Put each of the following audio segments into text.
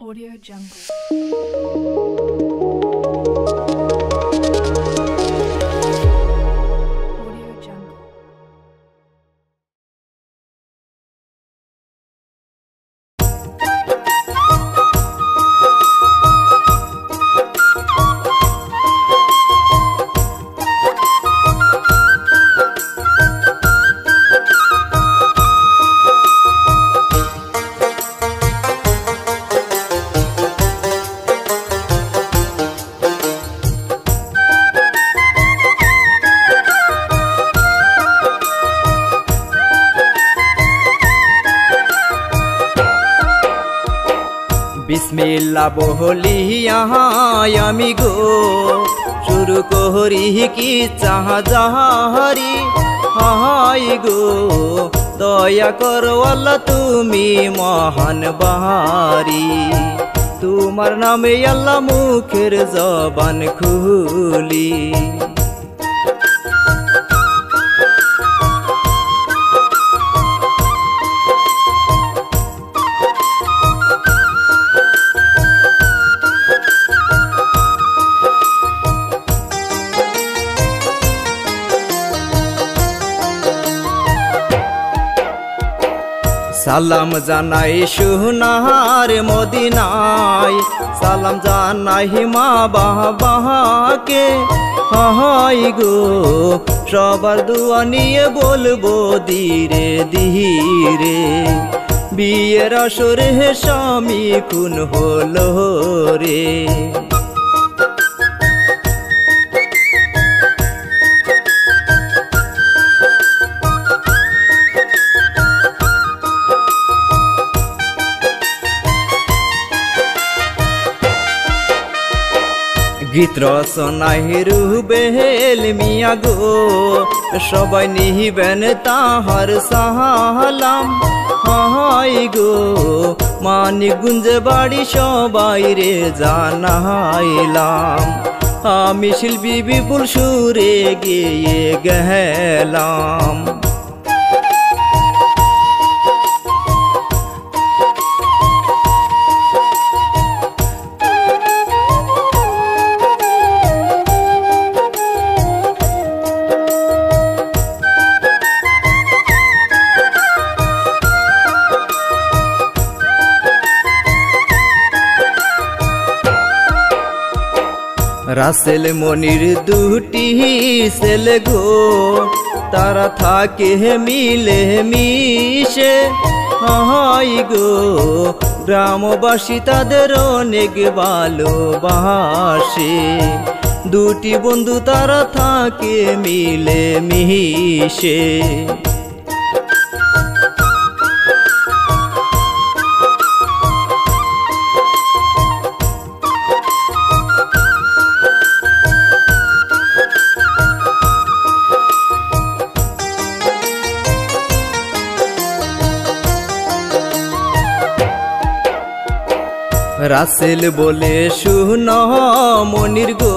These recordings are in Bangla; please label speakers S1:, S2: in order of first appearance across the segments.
S1: Audio Jungle.
S2: বহলিয়া আমি গো। শুরু করি কি চাহি হাই গো, দয়া করো তুমি মহান বাহারি। তোমার নামে আল্লাহ মুখের জবান খুলি। সালাম জানাই সুনার মদিনায়। সালাম জানাই মা বাবাকে। হাই গো, সবার দুয়া নিয়ে বলব ধীরে ধীরে। বিয়ের আসরে স্বামী খুন হলো রে। গীত রচনায় রুবেল মিয়া গো। সবাই নিহিবেন তাহার সাহালাম। হাই গো মানি গুঞ্জে বাড়ি সবাই রে জানাইলাম। আমি শিল্পী বিপুল সুরে গিয়ে গেলাম। রাসেল মনির দুটি ছেলে গো। তারা থাকে মিলে মিশে। হাই গো, গ্রামবাসী তাদের অনেক ভালোবাসে। দুটি বন্ধু তারা থাকে মিলে মিশে। রাসেল বলে শুন মনির গো,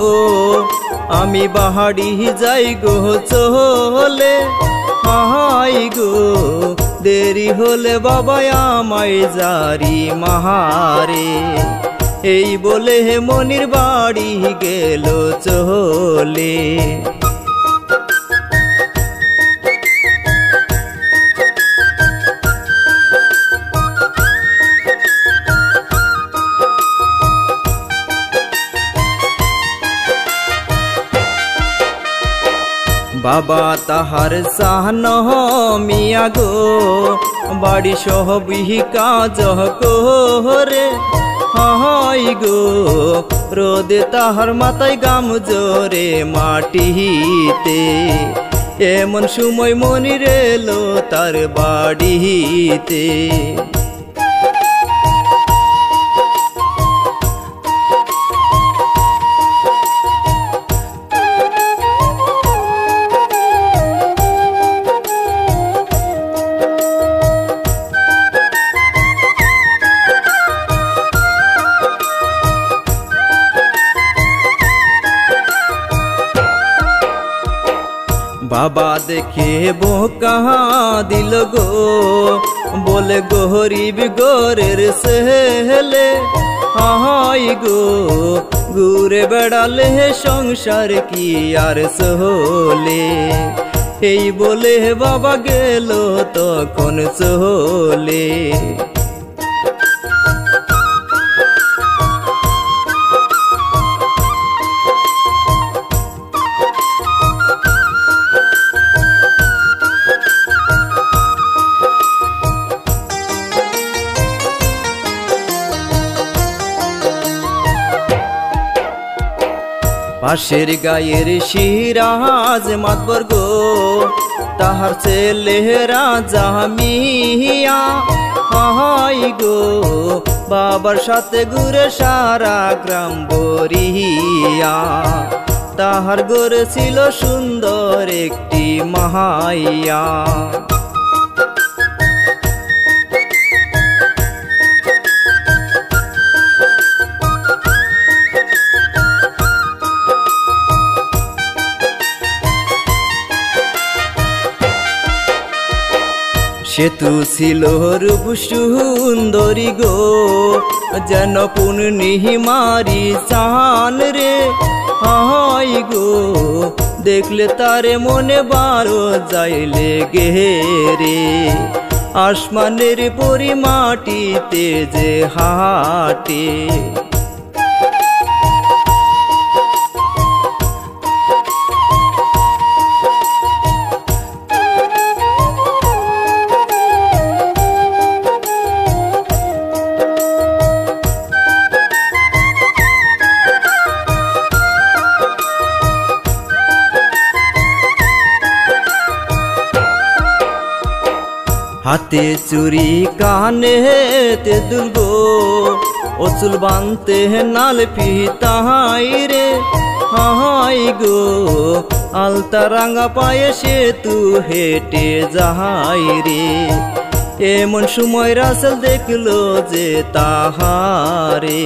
S2: আমি বাহাড়ি যাই গো চলে হাই গো, দেরি হলে বাবা আমায় জারি মাহারে। এই বলে মনির বাড়ি গেল চলে বাবা তাহার সাহন মিয়া গো। বাড়ি সহবিহি কাজ করে হাই গো। রোদে তাহার মাথায় গাম জোরে মাটিতে। এমন সময় মনির এলো তার বাড়িতে। দিল গো, বলে গরিব গরের সেলে হাই গো ঘুরে বেড়ালে সংসার কি আর সহলে। এই বলে বাবা গেল তখন চলে পাশের গায়ের সিরাজ মাতবর গো, তাহার ছেলে রাজা মিয়া। হাই গো, বাবার সাথে ঘুরে সারা গ্রাম বরিয়া তাহার গড়ে ছিল সুন্দর একটি মাহাইয়া। সেতু ছিল রূপ সুন্দরী গো। যেন পূর্ণিমারি চান রে। হাই গো, দেখলে তারে মনে বারো যাইলে গে রে। আসমানের পরিমাটিতে যে হাটে। হাতে চুরি কানে তে দুর্গো অচুল বানতে নাল পিতাই রে। হাই গো, আলতা রাঙা পায়ে সে তু হেঁটে যাহাই রে। এমন সময় রাসেল দেখল যে তাহারে।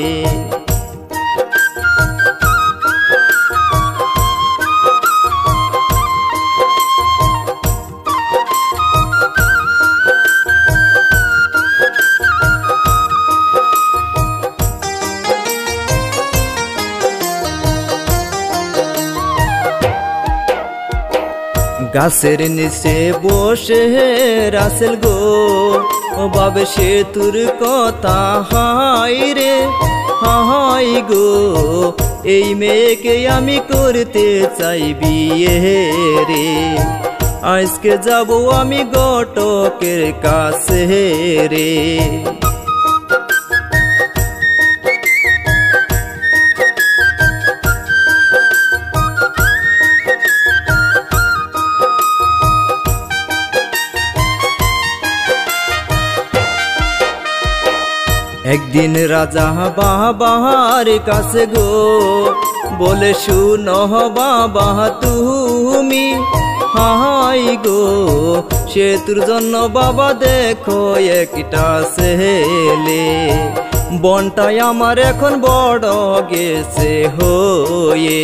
S2: গাছের নিচে বসে রাসেল গো। বাবে সে তোর কথা হাই রে হাই গো। এই মেয়েকে আমি করতে চাই বিয়ে রে। আজকে যাব আমি গটকের কাছে রে। একদিন রাজা বাবার কাছে গো, বলে শুনো বাবা, তুমি হাই গো। সেতুর জন্য বাবা দেখো, একটা ছেলে। বনটাই আমার এখন বড় গেছে হয়ে।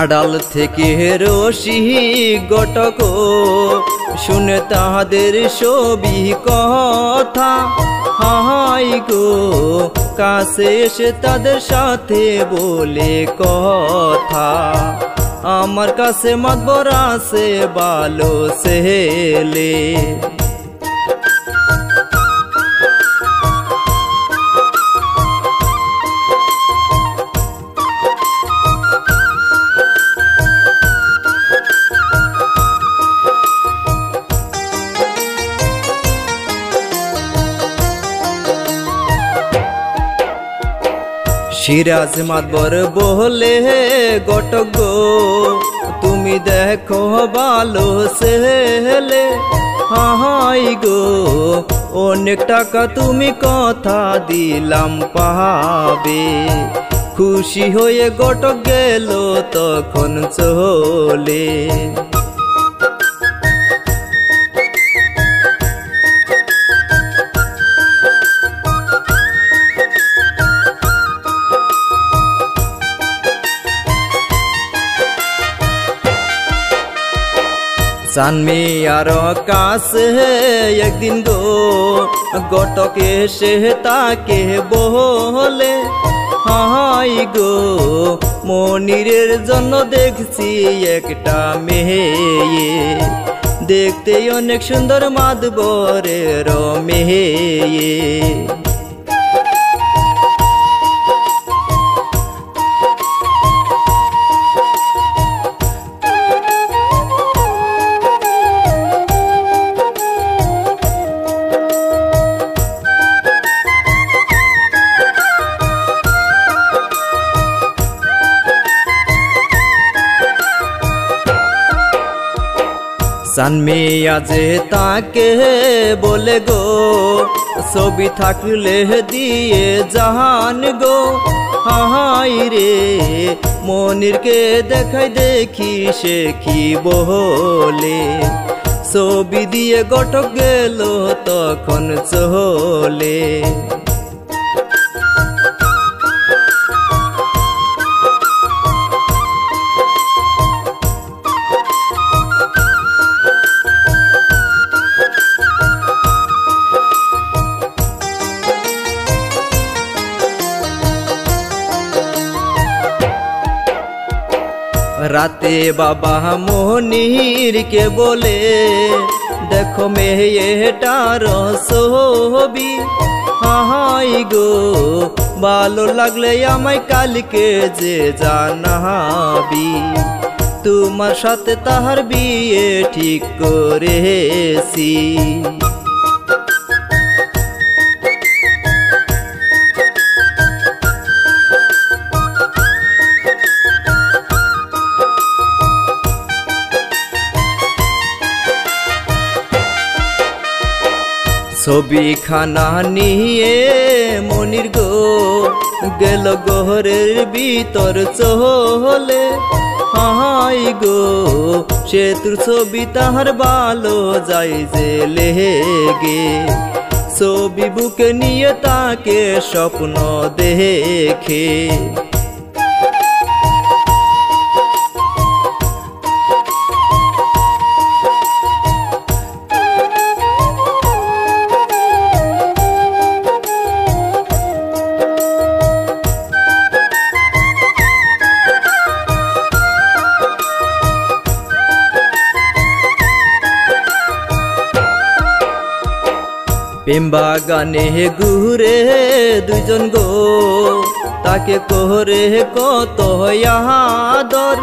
S2: আড়াল থেকে রশি গটক, শুনে তাহাদের ছবি কথা। হাই গো, কাছে এসে তাদের সাথে বলে কথা। আমার কাছে মাতবর আছে বালো সেলে সিরাজ মাতবর বলে গটক গো। তুমি দেখো ভালো সেলে হাই গো, অনেক টাকা তুমি কথা দিলাম পাবে খুশি হয়ে গটক গেল তখন চলে। সানমি আর কাছে একদিন গো। গটক এসে তাকে বলে হাই গো। মনিরের জন্য দেখছি একটা মেয়ে। দেখতে অনেক সুন্দর মাদবরের মেয়ে। সানমিয়া যে তাকে বলে গো, ছবি থাকলে দিয়ে জাহান গো। হাই রে, মনিরকে দেখাই দেখি সে কি বলে ছবি দিয়ে গটক গেল তখন চলে রাতে বাবা মোহনীরকে বলে? দেখো মেয়েটার ছবি হাই গো, ভালো লাগলে আমায় কালকে যে জানাবি। তোমার সাথে তাহার বিয়ে ঠিক করেছি। ছবি খানা নিয়ে মনির গো গেল গোহরের ভিতর চহলে। হাই গো সেতুর ছবি তাহার ভালো যাই যে লেগে। ছবি বুকে নিয়ে তাকে স্বপ্ন দেখে। প্রেম বাগানে ঘুরে দুজন গো। তাকে কোহরে কত আদর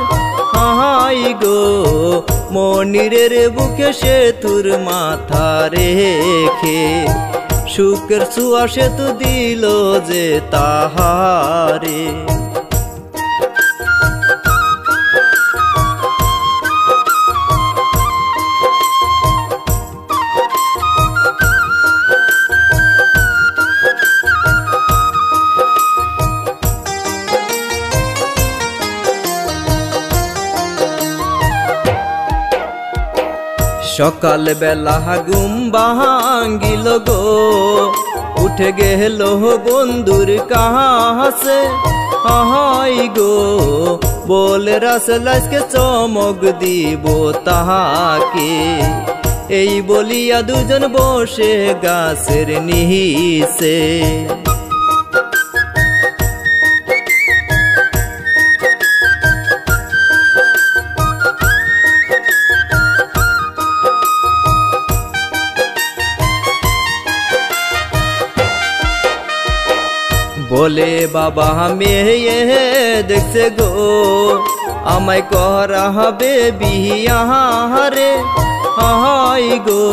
S2: হাই গো, মনিরের বুকে সে তুর মাথা রেখে। সুখের সুয়া সে তু দিল যে তাহারে। সকাল বেলা ঘুম ভাঙ্গিল গো। উঠে গেল বন্ধুর কাছে। হাই গো, বলে রাসলাসকে চমক দিব তাহাকে। এই বলিয়া দুজন বসে গাছের নিহিসে বলে, বাবা মেয়ে দেখছে গো, আমায় করা হবে বিহারে হাই গো,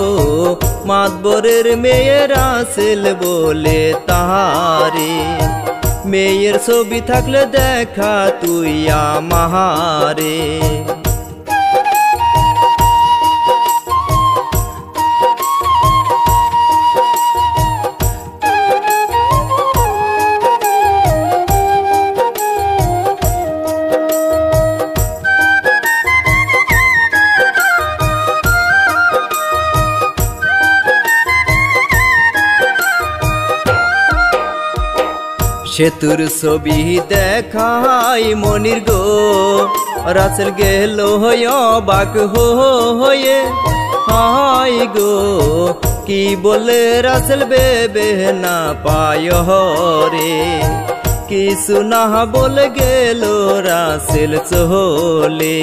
S2: মাতবরের মেয়েরা আসেল বলে তাহারে। মেয়ের ছবি থাকলে দেখা তুই আমারে সেতুর ছবি দেখাই মনির গো। রাসেল গেল বাক হয়ে। হাই গো, কি বলে রাসেল বেবে না পায় রে কিছু না বলে গেল রাসেল চলে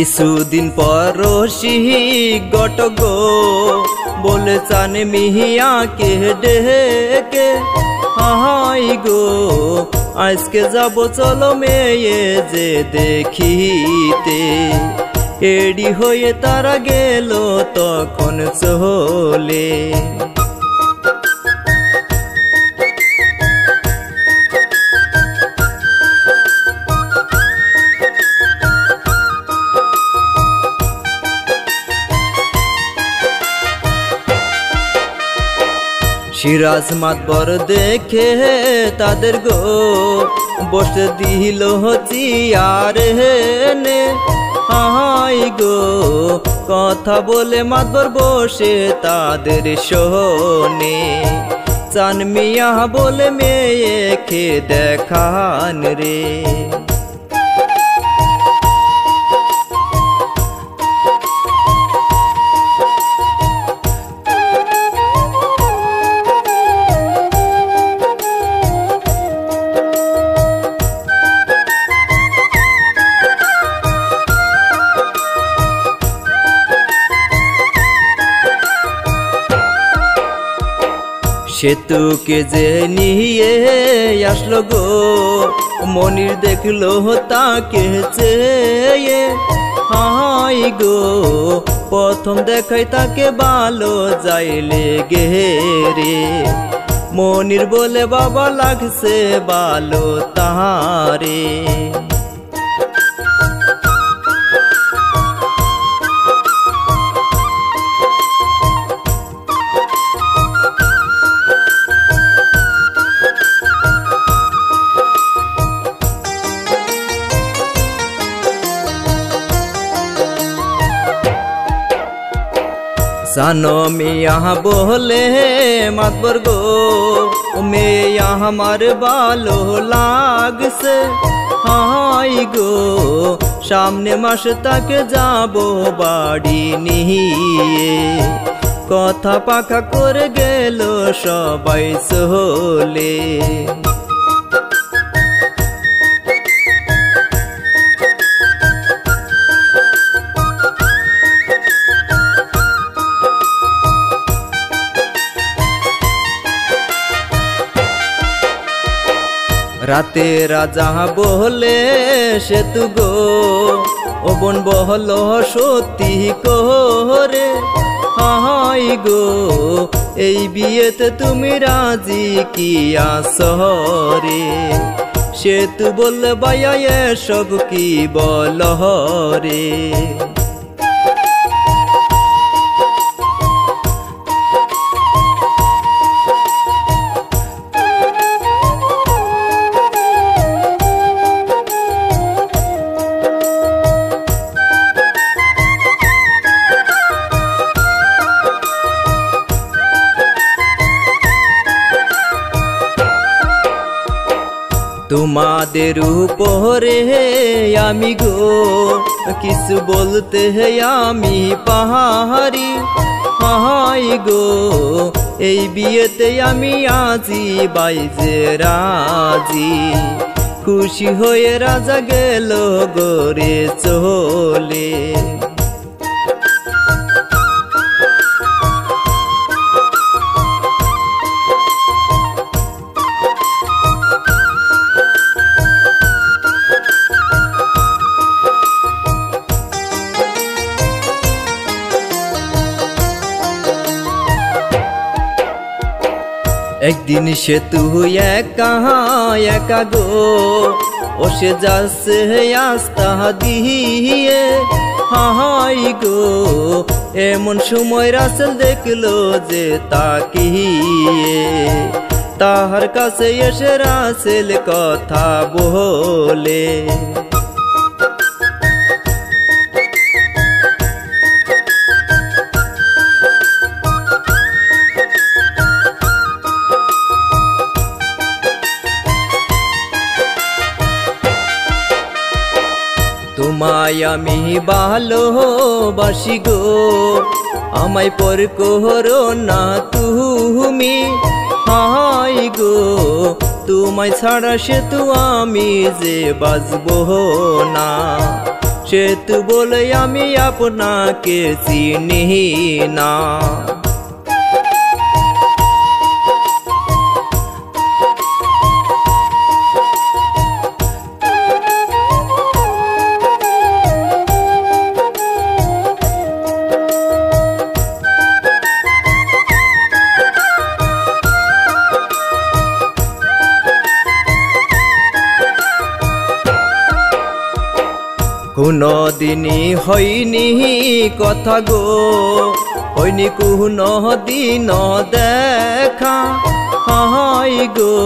S2: কিছুদিন পর রশি গট গো। বলে চান মিহিয়াকে ডেকে হাই গো, আজকে যাব চলো মেয়ে যে দেখিতে। এডি হয়ে তারা গেল তখন চলে। সিরাজ মাতবর দেখে তাদের গো বসে দিল চিয়ারে নে হাই গো, কথা বলে মাতবর বসে তাদের শোনে। চান মিয়া বলে মেয়েকে দেখান রে। সেতুকে যে নিয়ে আসলো গো, মনির দেখল তাকে চেয়ে। হাই গো, প্রথম দেখাই তাকে ভালো যাইলে গে রে। মনির বলে, বাবা লাগছে ভালো তাহারে। জানো মিয়া বলে, মাতবর গো মেয়া আমার ভালো লাগছে। হাই গো, সামনে মাস তাকে যাব বাড়ি নিয়ে। কথা পাখা করে গেল সবাই সহলে রাতে রাজা বলে, সে তু গো, ও বোন বহল সত্যি করে হাই গো, এই বিয়েতে তুমি রাজি কি আসরে? সে তু বললে বাইয়া এসব কি বল রে তোমাদের উপরে আমি গো। কিছু বলতে আমি পাহাড়ি হাই গো। এই বিয়েতে আমি আজি বাইজে রাজি। খুশি হয়ে রাজা গেল গোরে চলে। একদিন সে তুই একা একা গো। ও সে যাচ্ছে আস্তা দিয়ে হাই গো। এমন সময় রাসেল দেখল যে তাকিয়ে। তাহার কাছে এসে রাসেল কথা বলে। আমি ভালোবাসি গো। আমায় পর কোহরো না তুমি। হাই গো, তোমায় ছাড়া সে আমি যে বাজব না। সে বলে আমি আপনাকে চিনি না। কোনো দিনই হয়নি কথা গো। হয়নি কোনো দিন দেখা। হাই গো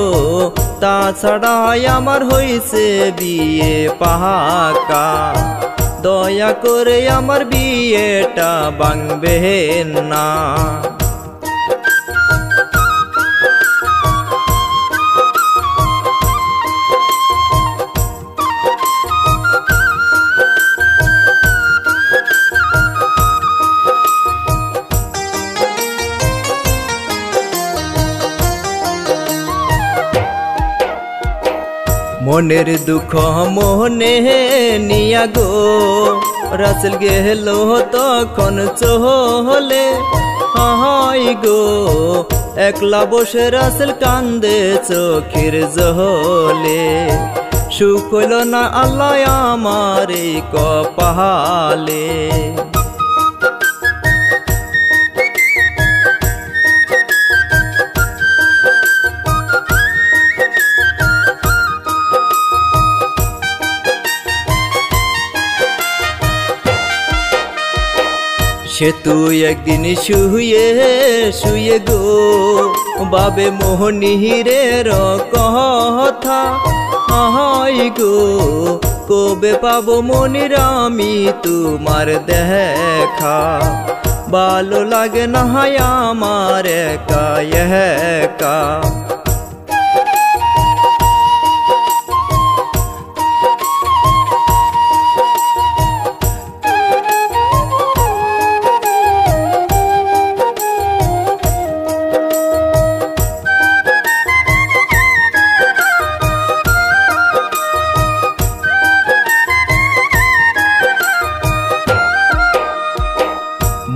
S2: তাছাড়া আমার হইছে বিয়ে পাহাকা। দয়া করে আমার বিয়েটা বাংবেন না। মনের দুঃখ মোহনে নিয়া গো। রাসেল গেল তখন চহলে। হাই গো, একলা বসে রাসেল কান্দে চোখের জহলে সুখ হইল না আল্লাহ আমার কপালে। সে তুই একদিন শুয়ে শুয়ে গো। বাবে মোহনীরের কথা হাই গো, কবে পাবো মনির আমি তোমার দেখা? ভালো লাগে না আমার একা একা।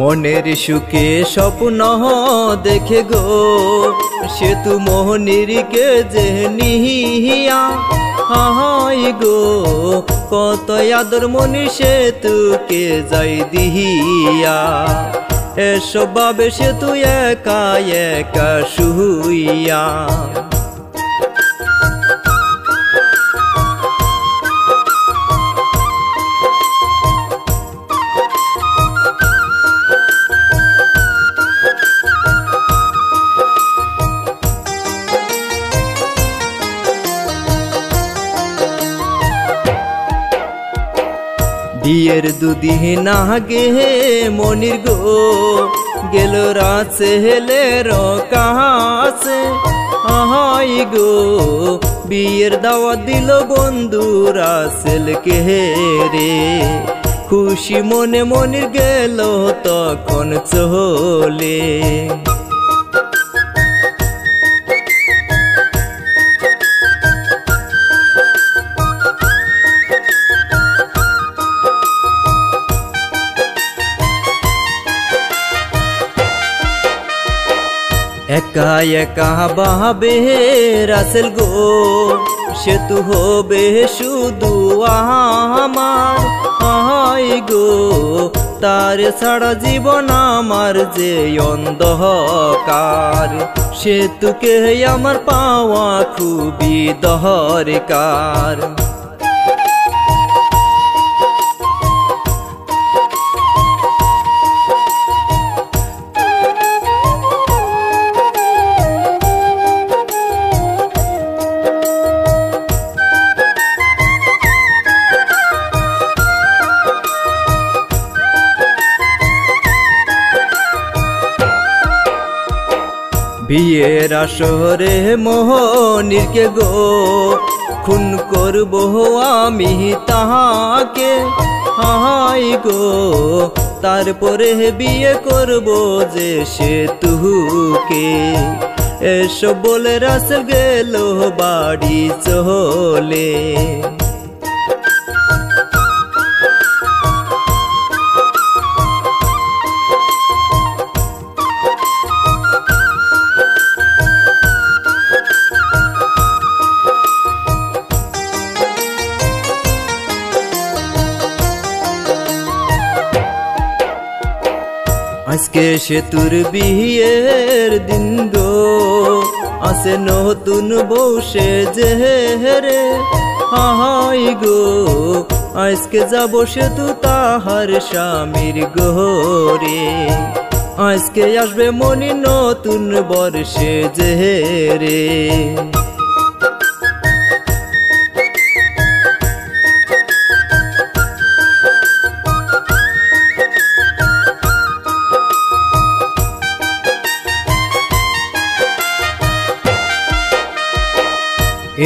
S2: মনের সুখে স্বপ্ন দেখে গো সে তু মোহনিরকে যে নিহিয়া হাই গো, কত আদর মনি সে তুকে যাই দিহিয়া। এসব ভাবে সে তুই একা একা শুইয়া বিয়ের দুদিন আগে মনির গো। গেল রাছে হেলের কাছে আহাই গো, বিয়ের দাওয়াত দিল বন্ধু রাসেল কে রে খুশি মনে মনির গেল তখন চলে একা একা বাবে রাসেল গো, সে তু হবে শুধু আমার। হাই গো, তার ছাড়া জীবন আমার যে অন্ধকার, সে তুকে আমার পাওয়া খুবই দরকার। বিয়ের আসরে মোহনিরকে গো? খুন করব আমি তাহাকে। হাই গো, তারপরে বিয়ে করব যে সে তুহুকে। এসব বলে রাস গেল বাড়ি চলে। আজকে সে তোর বিয়ের দিন গো। আসে নতুন বসে যে রে হাই গো, আজকে যাব সে তু তাহার স্বামীর গোরে আজকে আসবে মনি নতুন বর্ষে যে রে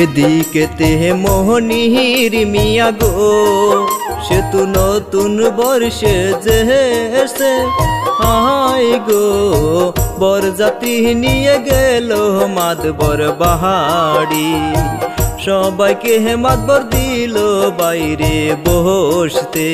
S2: এদিকে তে মোহনির মিয়া গো, সে তু নতুন বর্ষে যেসে হাই গো, বরযাত্রী নিয়ে গেল মাদবর বাহাড়ি সবাইকে মাদবর দিল বাইরে বসতে।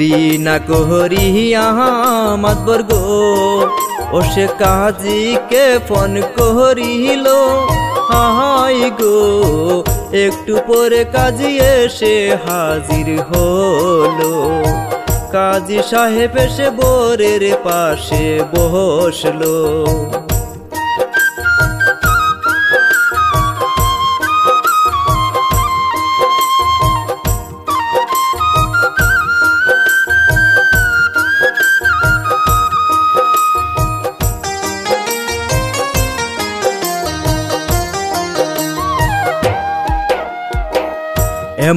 S2: দেরি না করিয়া মাতবর গো ও সে কাজীকে ফোন করিল, হাই গো, একটু পরে কাজী এসে হাজির হলো। কাজী সাহেব এসে বোরের পাশে বসল।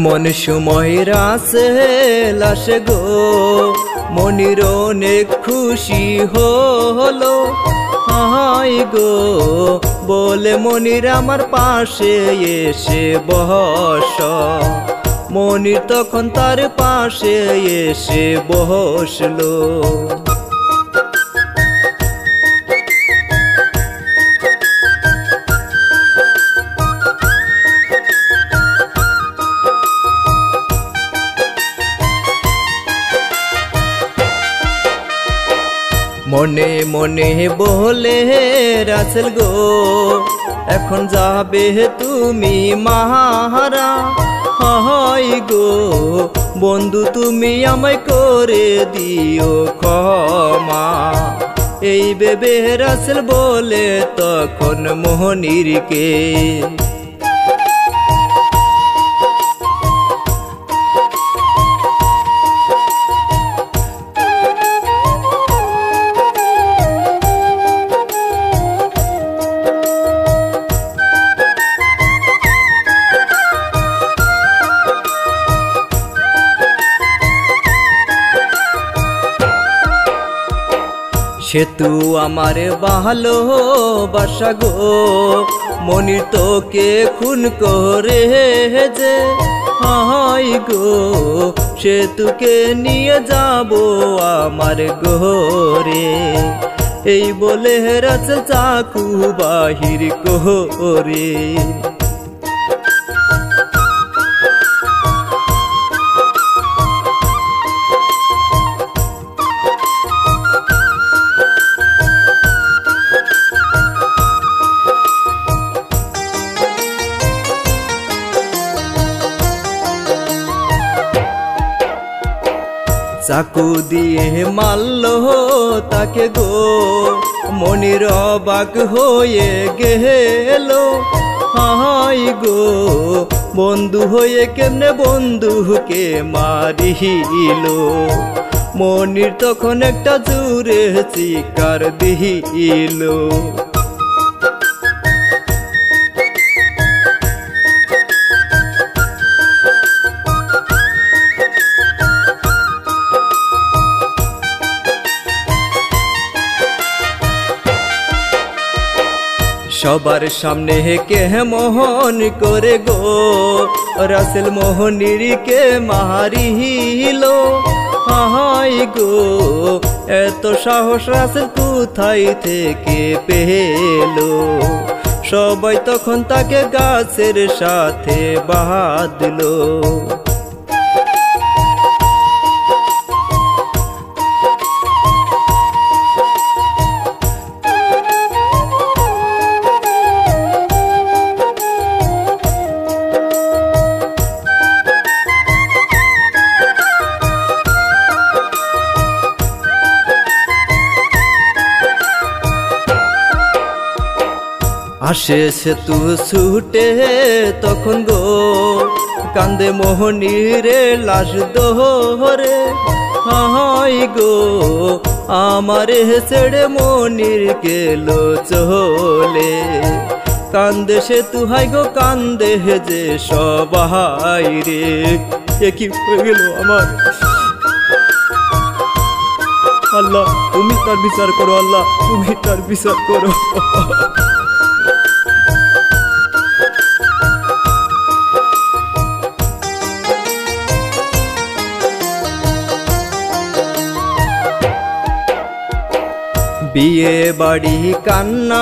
S2: এমন সময় রাসে লাসে গো। মনির অনেক খুশি হলো। হাই গো, বলে মনির আমার পাশে এসে বস মনির তখন তার পাশে এসে বসল মনে মনে বলে রাসেল গো, এখন যাবে তুমি মাহারা হয় গো, বন্ধু, তুমি আমায় করে দিও ক্ষমা। এই বেবে রাসেল বলে, তখন মোহনিরকে সেতু আমার ভালো বাসা গো। মনির তোকে খুন করে যে হাই গো সেতুকে নিয়ে যাব আমার গোরে এই বলে রাজ চাকু বাহির করে চাকু দিয়ে মারল তাকে গো। মনির অবাক হয়ে গেল, হাই গো, বন্ধু হয়ে কেমনে বন্ধুকে মারিল? মনির তখন একটা জুড়ে চিকার দিল। সবার সামনে কে মোহন করে গো? রাসেল মোহনিরকে মারিল হাই গো, এত সাহস রাসেল কোথায় থেকে পেল? সবাই তখন তাকে গাছের সাথে বাঁধলো। আসে সে তু ছুটে তখন গো। কান্দে মোহনীরে লাশ দোহরে। হাই গো, আমারে ছেড়ে মনির গেল চলে। কান্দে সে তু, হাই গো, কান্দে যে সবাই রে। এ কি হয়ে গেল আমার? আল্লাহ, তুমি তার বিচার করো, আল্লাহ, তুমি তার বিচার করো। বিয়ে বাড়ি, কান্না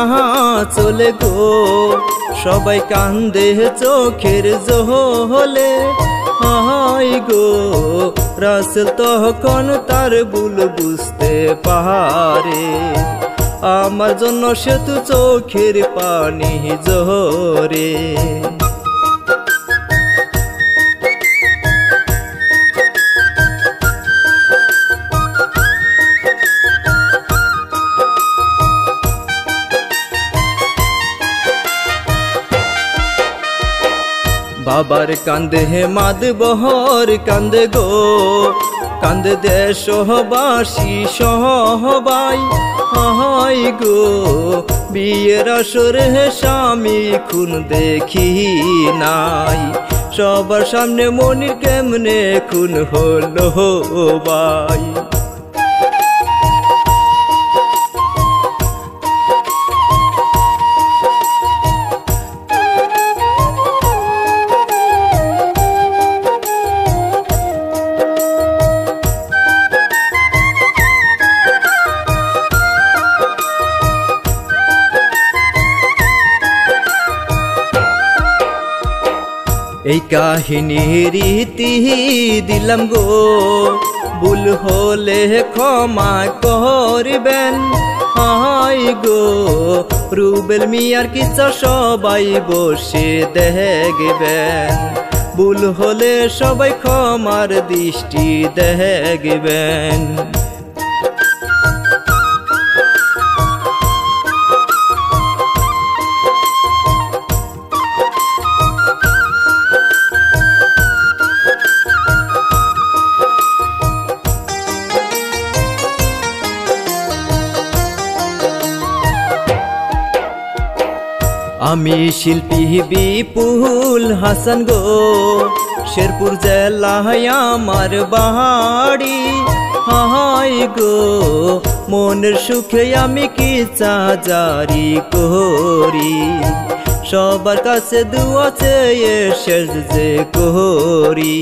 S2: চলে গো। সবাই কান্দে চোখের জহলে। হাই গো, রাসেল তখন তার বুল বুঝতে পারে। আমার জন্য সে তু চোখের পানি জোরে বাবার কান্দে হে মাদ বহর, কান্দে গো। কান্দে দেশবাসী সহবাই। হাই গো, বিয়ের আসরে স্বামী, খুন দেখি নাই। সবার সামনে মনির কেমনে খুন হলো বাই। এই কাহিনীর ইতি দিলাম গো। ভুল হলে ক্ষমা করবেন। হাই গো, রুবেল মিয়ার কিচ্ছা সবাই বসে দেখবেন। ভুল হলে সবাই ক্ষমার দৃষ্টি দেখবেন। আমি শিল্পী বিপুল হাসান গো। শেরপুর জেলায় আমার বাড়ি হাই গো, মনের সুখে আমি কি চা জারি করি? সবার কাছে দুয়া চেয়ে শেষ যে করি।